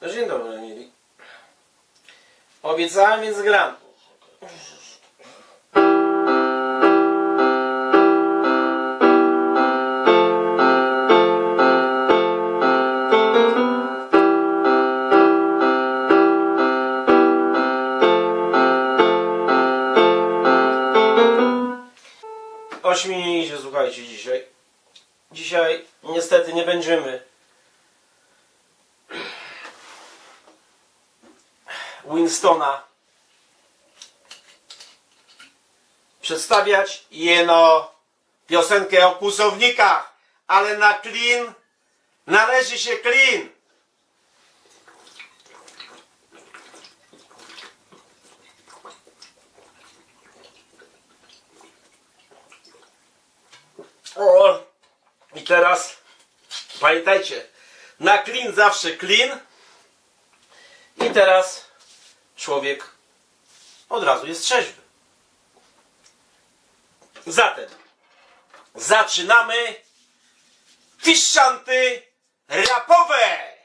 No dzień dobry, mieli. Obiecałem, więc gram. Ośmienicie, słuchajcie, dzisiaj. Dzisiaj niestety nie będziemy Winstona przedstawiać jeno piosenkę o kłusownikach, ale na klin należy się klin. O, i teraz pamiętajcie, na klin zawsze klin. I teraz człowiek od razu jest trzeźwy. Zatem zaczynamy fiszanty rapowe.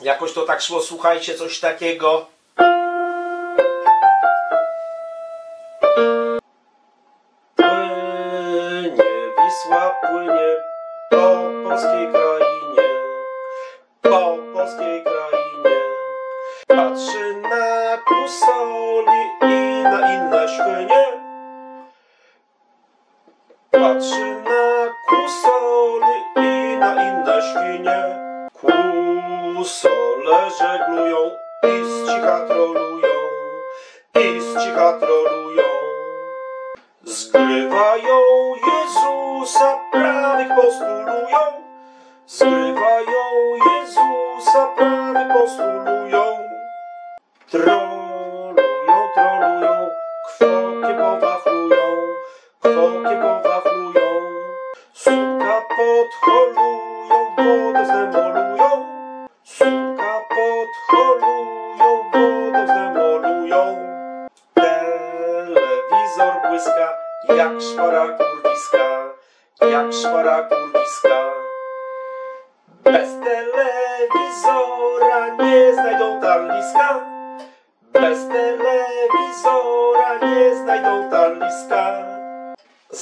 Jakoś to tak szło, słuchajcie, coś takiego. Płynie, Wisła płynie po polskiej krainie, po polskiej krainie. Patrzy na kusoli i na inne świnie. Patrzy na kusoli i na inne świnie. Kusole żeglują i z cicha trolują, i z cicha trolują. Kwokie powachlują. Suka podholują, wodę zdemolują. Suka podholują, wodę zdemolują. Telewizor błyska jak szpara kurwiska, jak szpara kurwiska. Bez telewizora nie znajdą tarliska. Bez telewizora nie znajdą tarliska.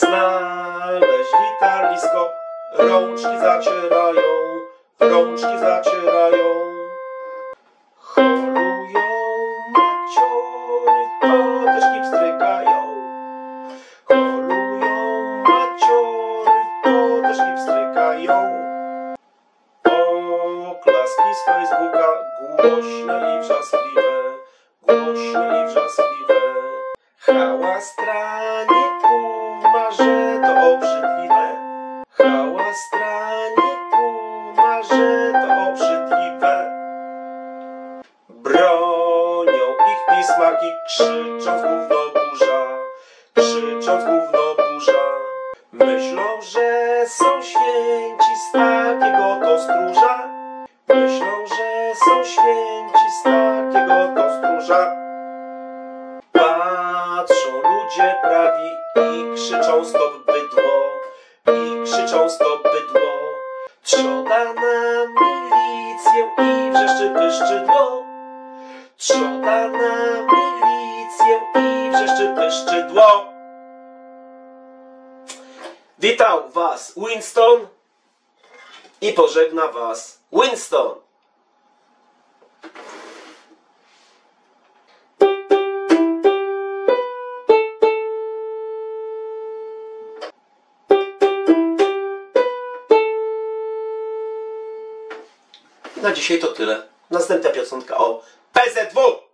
Znaleźli tarlisko, rączki zacierają, rączki zacierają. Cholują maciory, poteczki pstrykają. Cholują maciory, poteczki pstrykają. Oklaski z Facebooka głośne i wrzaskliwe, głośne i wrzaskliwe. Hałastranie tłuma, że to obrzydliwe. Bronią ich pismaki, krzycząc gówno burza, krzycząc gówno burza. Myślą, że są święci z takiego to stróża. Myślą, że są święci z takiego to stróża. Patrzą ludzie prawi i krzyczą stop bydło, i krzyczą stop bydło. Trzoda na milicję i wrzeszczy pyszczydło. Trzoda na milicję i wrzeszczy pyszczydło. Witam Was, Winston i pożegna Was Winston. Na dzisiaj to tyle. Następna piosenka o PZW.